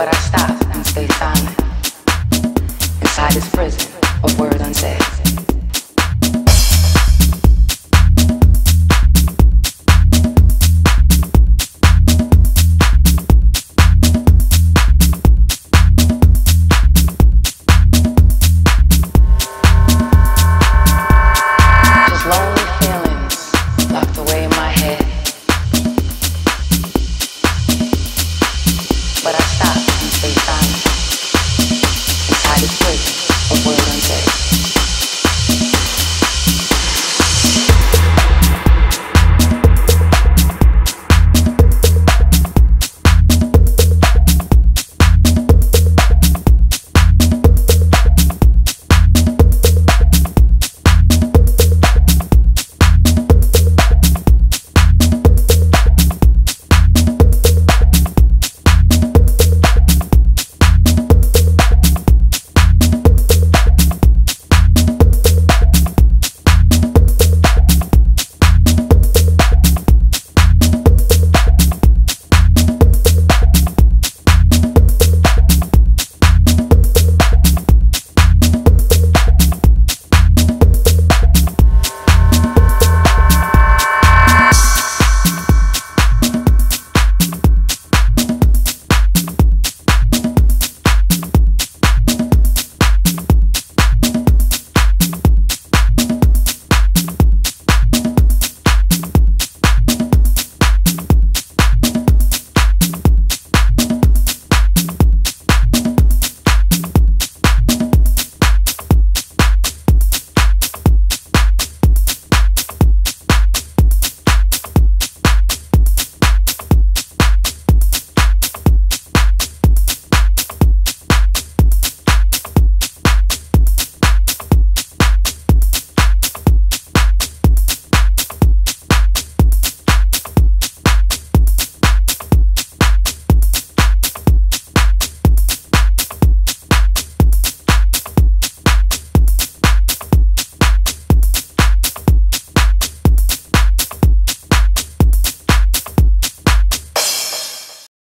but I stop and stay silent. Inside this prison, a word unsaid.